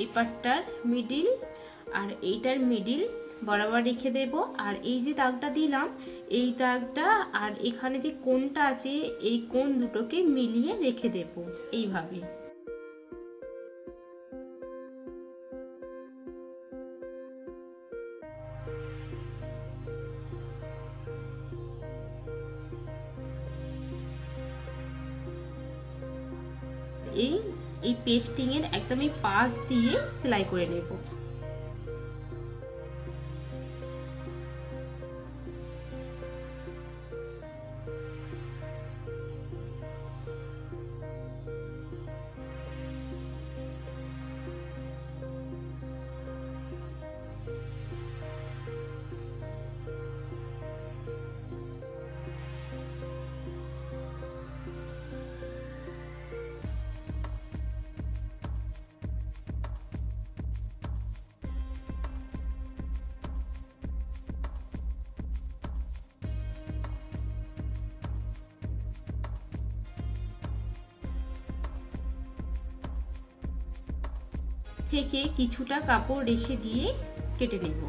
এই পাটটার মিডিল আর এইটার মিডিল বরাবর রেখে দেব। আর এই যে দাগটা দিলাম, এই দাগটা আর এখানে যে কোনটা আছে, এই কোন দুটোকে মিলিয়ে রেখে দেব এইভাবে। এই এই পেস্টিংয়ের একদমই পাশ দিয়ে সেলাই করে নেব। থেকে কিছুটা কাপড় রেখে দিয়ে কেটে নেব।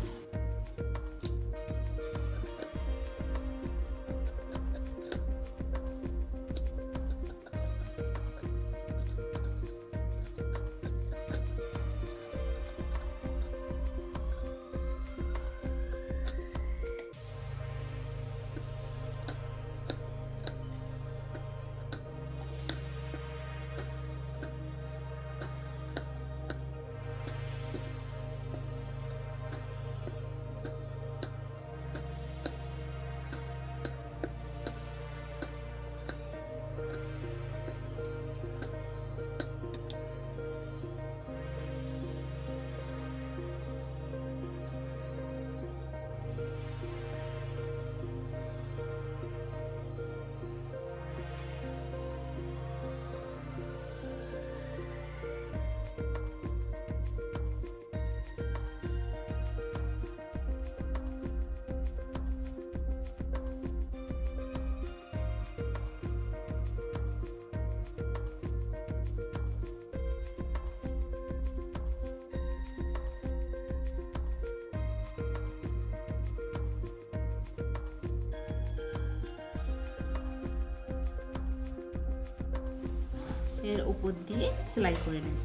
এর উপর দিয়ে সেলাই করে নেব।